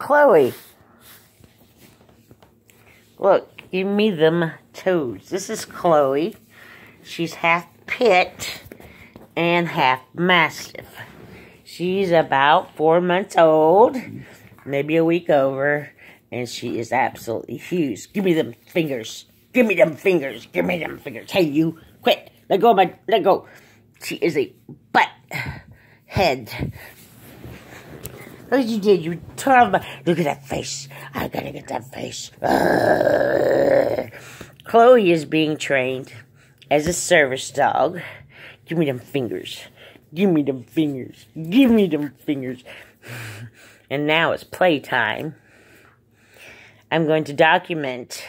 Chloe. Look, give me them toes. This is Chloe. She's half pit and half mastiff. She's about four months old, maybe a week over, and she is absolutely huge. Give me them fingers. Give me them fingers. Give me them fingers. Hey, you, quit. Let go of my, let go. She is a butt head. What you did. You turned my, look at that face. I gotta get that face. Chloe is being trained as a service dog. Give me them fingers. Give me them fingers. Give me them fingers. And now it's playtime. I'm going to document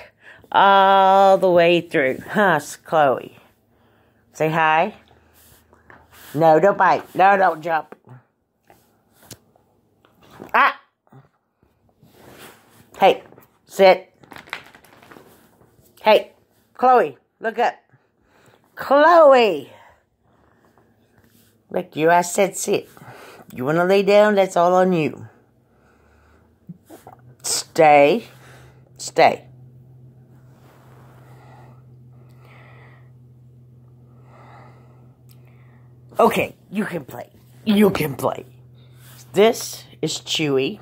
all the way through. Huh, Chloe? Say hi. No, don't bite. No, don't jump. Ah! Hey, sit. Hey, Chloe, look up. Chloe! Look, you, I said sit. You want to lay down? That's all on you. Stay. Stay. Okay, you can play. You can play. This is Chewy.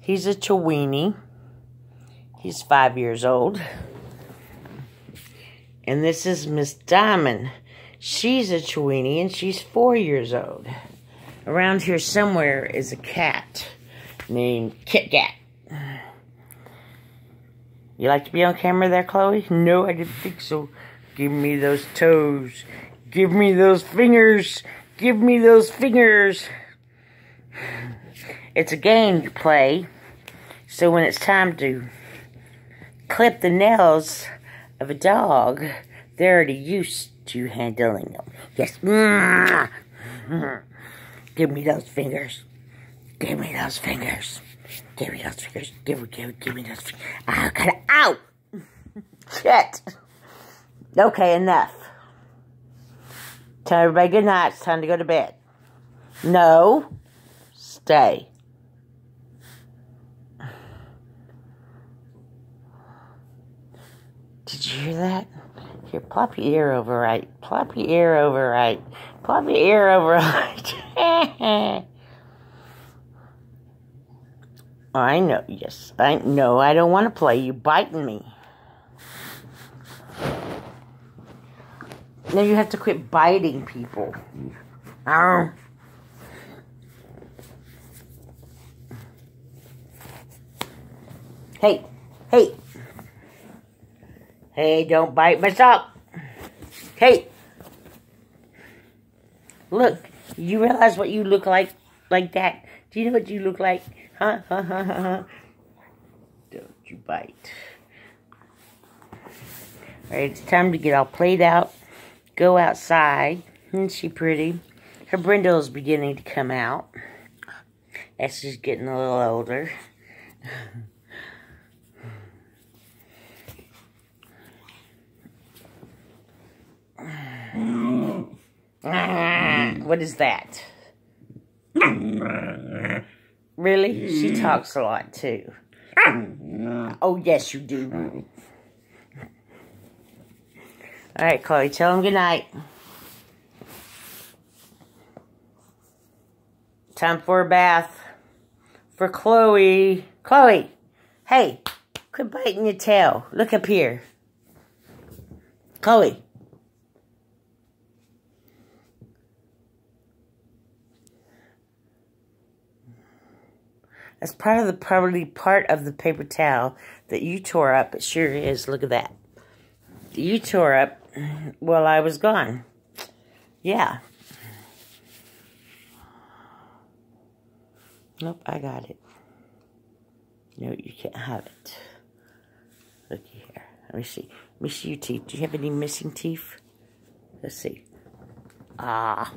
He's a Chiweenie. He's five years old. And this is Miss Diamond. She's a Chiweenie and she's four years old. Around here somewhere is a cat named Kit Kat. You like to be on camera there, Chloe? No, I didn't think so. Give me those toes. Give me those fingers. Give me those fingers. It's a game you play. So when it's time to clip the nails of a dog, they're already used to handling them. Yes. Give me those fingers. Give me those fingers. Give me those fingers. Give, give, give me those fingers. Cut it out. Shit. Okay, enough. Tell everybody good night. It's time to go to bed. No. Stay. Did you hear that? Here, plop your ear over right. Plop your ear over right. Plop your ear over right. I know. Yes, I know. I don't want to play. You biting me. Now you have to quit biting people. Ow. Hey, hey. Hey, don't bite my sock. Hey. Look, you realize what you look like like that? Do you know what you look like? Huh? Don't you bite. Alright, it's time to get all played out. Go outside. Isn't she pretty? Her brindle is beginning to come out. As she's getting a little older. what is that? Really? She talks a lot too. Oh, yes, you do. All right, Chloe, tell him good night. Time for a bath for Chloe. Chloe, hey, quit biting your tail. Look up here. Chloe. That's part of the probably part of the paper towel that you tore up. It sure is. Look at that. You tore up while I was gone. Yeah. Nope, I got it. No, you can't have it. Looky here. Let me see. See your teeth. Do you have any missing teeth? Let's see. Ah.